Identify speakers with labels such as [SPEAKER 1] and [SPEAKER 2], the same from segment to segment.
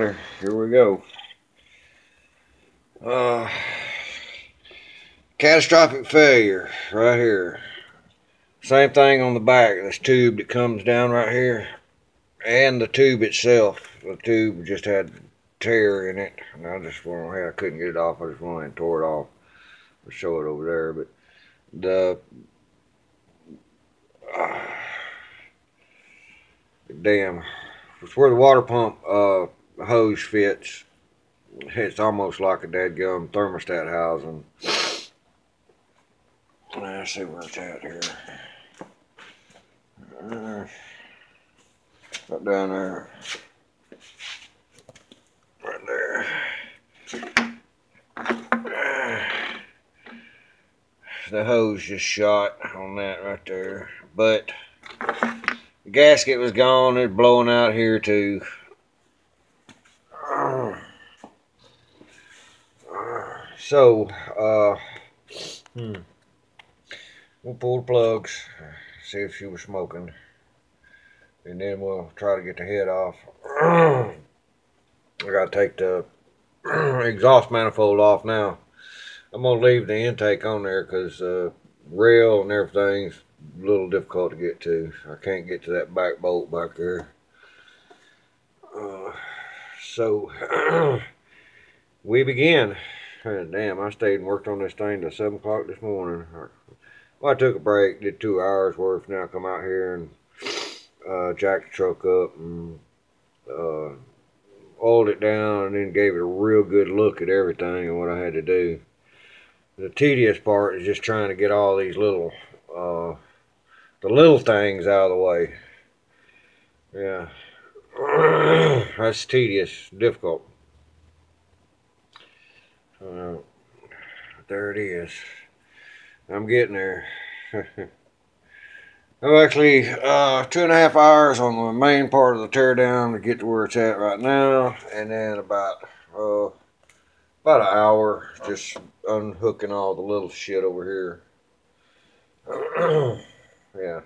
[SPEAKER 1] everybody. Here we go. Uh, catastrophic failure right here. Same thing on the back. This tube that comes down right here, and the tube itself. The tube just had tear in it, and I just went ahead. I couldn't get it off. I just went and tore it off. I'll show it over there, but the uh, damn it's where the water pump uh, hose fits. It's almost like a dead gum thermostat housing. Let's see where it's at here. Uh, right down there. Right there. The hose just shot on that right there. But the gasket was gone. It's blowing out here too. So, uh, hmm. we'll pull the plugs, see if she was smoking, and then we'll try to get the head off. I gotta take the exhaust manifold off now. I'm gonna leave the intake on there because uh, rail and everything's a little difficult to get to. I can't get to that back bolt back there. So we begin. Damn, I stayed and worked on this thing till 7 o'clock this morning. Well, I took a break, did two hours worth. Now come out here and uh, the truck up and uh, oiled it down and then gave it a real good look at everything and what I had to do. The tedious part is just trying to get all these little uh, the little things out of the way. Yeah. That's tedious, difficult. Uh, there it is. I'm getting there. I'm actually uh, two and a half hours on the main part of the teardown to get to where it's at right now, and then about uh, about an hour just unhooking all the little shit over here. yeah.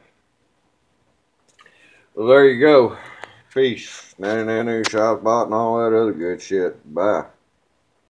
[SPEAKER 1] Well, there you go. Peace. 99 New Shop Bot and all that other good shit. Bye.